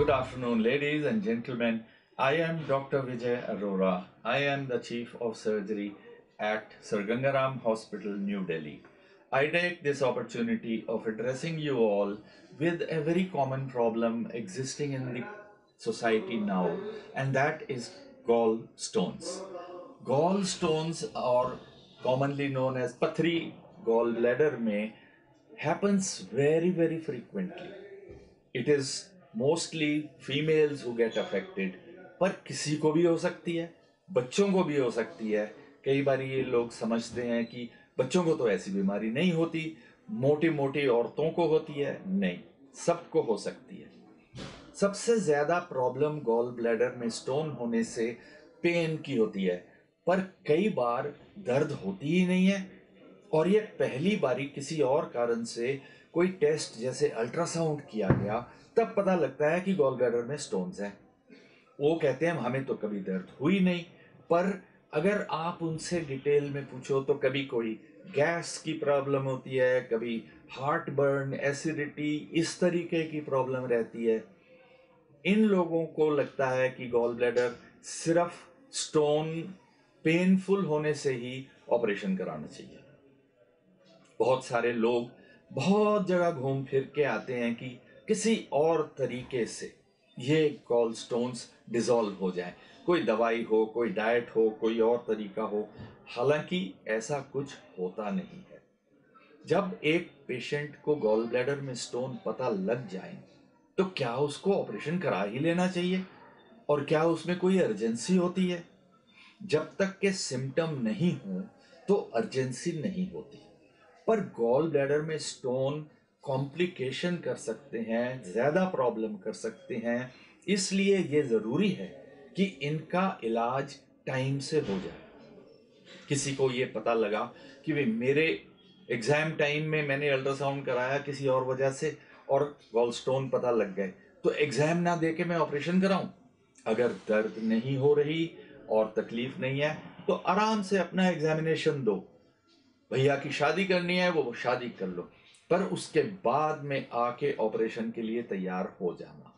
Good afternoon, ladies and gentlemen. I am Dr. Vijay Arora. I am the Chief of Surgery at Sir Gangaram Hospital, New Delhi. I take this opportunity of addressing you all with a very common problem existing in the society now, and that is gallstones. Gallstones are commonly known as pathri gallbladder may happens very very frequently. It is mostly females who get affected, पर किसी को भी हो सकती है बच्चों को भी हो सकती है। कई बार ये लोग समझते हैं कि बच्चों को तो ऐसी बीमारी नहीं होती मोटी मोटी औरतों को होती है नहीं सबको हो सकती है। सबसे ज़्यादा प्रॉब्लम गॉल ब्लैडर में स्टोन होने से पेन की होती है। पर कई बार दर्द होती ही नहीं है और ये पहली बारी किसी और कारण से कोई टेस्ट जैसे अल्ट्रासाउंड किया गया तब पता लगता है कि गॉल ब्लैडर में स्टोन्स हैं। वो कहते हैं हमें तो कभी दर्द हुई नहीं। पर अगर आप उनसे डिटेल में पूछो तो कभी कोई गैस की प्रॉब्लम होती है, कभी हार्ट बर्न एसिडिटी इस तरीके की प्रॉब्लम रहती है। इन लोगों को लगता है कि गॉल ब्लैडर सिर्फ़ स्टोन पेनफुल होने से ही ऑपरेशन कराना चाहिए। बहुत सारे लोग बहुत जगह घूम फिर के आते हैं कि किसी और तरीके से ये गॉल स्टोन्स डिजोल्व हो जाए। कोई दवाई हो, कोई डाइट हो, कोई और तरीका हो, हालाँकि ऐसा कुछ होता नहीं है। जब एक पेशेंट को गॉल ब्लैडर में स्टोन पता लग जाए तो क्या उसको ऑपरेशन करा ही लेना चाहिए? और क्या उसमें कोई अर्जेंसी होती है? जब तक के सिम्टम नहीं हो तो अर्जेंसी नहीं होती। पर गॉल ब्लैडर में स्टोन कॉम्प्लिकेशन कर सकते हैं, ज़्यादा प्रॉब्लम कर सकते हैं। इसलिए ये ज़रूरी है कि इनका इलाज टाइम से हो जाए। किसी को ये पता लगा कि भाई मेरे एग्ज़ाम टाइम में मैंने अल्ट्रासाउंड कराया किसी और वजह से और गॉल स्टोन पता लग गए। तो एग्ज़ाम ना दे के मैं ऑपरेशन कराऊं? अगर दर्द नहीं हो रही और तकलीफ़ नहीं है तो आराम से अपना एग्जामिनेशन दो। भैया की शादी करनी है, वो शादी कर लो। पर उसके बाद में आके ऑपरेशन के लिए तैयार हो जाना।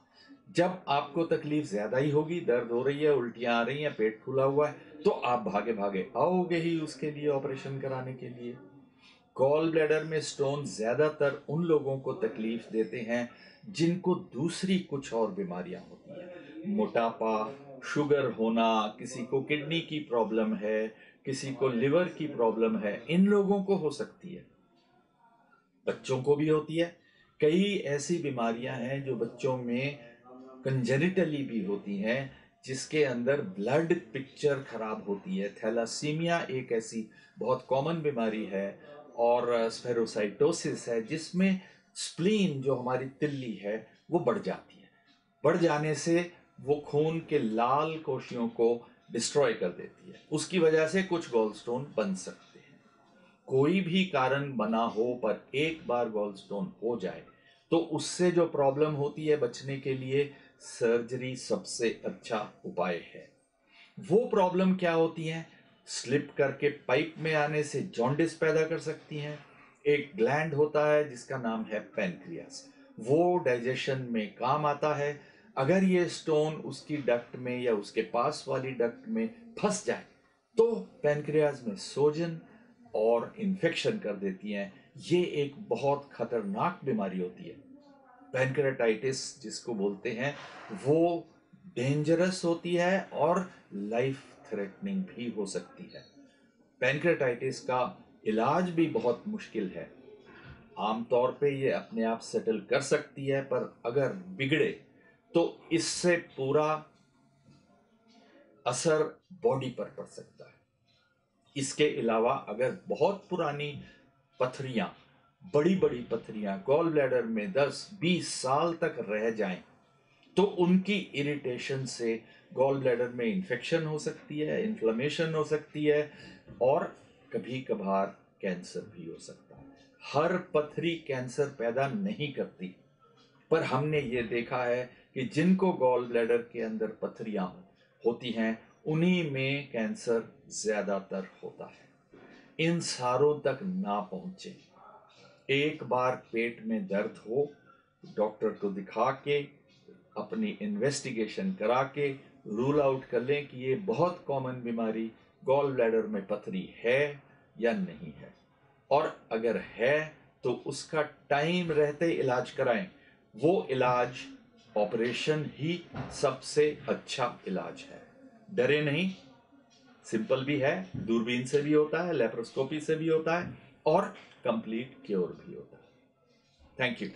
जब आपको तकलीफ़ ज़्यादा ही होगी, दर्द हो रही है, उल्टियाँ आ रही हैं, पेट फूला हुआ है तो आप भागे भागे आओगे ही उसके लिए ऑपरेशन कराने के लिए। गॉल ब्लैडर में स्टोन ज़्यादातर उन लोगों को तकलीफ़ देते हैं, जिनको दूसरी कुछ और बीमारियाँ होती हैं। मोटापा, शुगर होना, किसी को किडनी की प्रॉब्लम है, किसी को लिवर की प्रॉब्लम है, इन लोगों को हो सकती है। बच्चों को भी होती है। कई ऐसी बीमारियाँ हैं जो बच्चों में कंजेनिटली भी होती हैं, जिसके अंदर ब्लड पिक्चर खराब होती है। थैलासीमिया एक ऐसी बहुत कॉमन बीमारी है और स्पेरोसाइटोसिस है, जिसमें स्प्लीन जो हमारी तिल्ली है, वो बढ़ जाती है। बढ़ जाने से वो खून के लाल कोशियों को डिस्ट्रॉय कर देती है। उसकी वजह से कुछ गोलस्टोन बन सकते कोई भी कारण बना हो, पर एक बार गोलस्टोन हो जाए तो उससे जो प्रॉब्लम होती है बचने के लिए सर्जरी सबसे अच्छा उपाय है। वो प्रॉब्लम क्या होती है? स्लिप करके पाइप में आने से जॉन्डिस पैदा कर सकती हैं। एक ग्लैंड होता है जिसका नाम है पेनक्रियास वो डाइजेशन में काम आता है। अगर ये स्टोन उसकी डक्ट में या उसके पास वाली डक्ट में फंस जाए तो पेनक्रियाज में सोजन और इन्फेक्शन कर देती हैं। ये एक बहुत खतरनाक बीमारी होती है। पेनक्रेटाइटिस जिसको बोलते हैं, वो डेंजरस होती है और लाइफ थ्रेटनिंग भी हो सकती है। पेनक्रेटाइटिस का इलाज भी बहुत मुश्किल है। आमतौर पे ये अपने आप सेटल कर सकती है, पर अगर बिगड़े तो इससे पूरा असर बॉडी पर पड़ सकता है। इसके अलावा अगर बहुत पुरानी पथरियाँ बड़ी बड़ी पथरियाँ गॉल ब्लैडर में 10-20 साल तक रह जाएँ तो उनकी इरिटेशन से गॉल ब्लैडर में इंफेक्शन हो सकती है इन्फ्लेमेशन हो सकती है और कभी कभार कैंसर भी हो सकता है। हर पथरी कैंसर पैदा नहीं करती, पर हमने ये देखा है कि जिनको गॉल ब्लैडर के अंदर पथरियाँ होती हैं उन्हीं में कैंसर ज़्यादातर होता है। इन सारों तक ना पहुँचे। एक बार पेट में दर्द हो, डॉक्टर को दिखा के, अपनी इन्वेस्टिगेशन करा के रूल आउट कर लें कि ये बहुत कॉमन बीमारी गॉल ब्लैडर में पथरी है या नहीं है। और अगर है तो उसका टाइम रहते इलाज कराएँ। वो इलाज ऑपरेशन ही सबसे अच्छा इलाज है। डरे नहीं। सिंपल भी है, दूरबीन से भी होता है, लेप्रोस्कोपी से भी होता है और कंप्लीट क्योर भी होता है। Thank you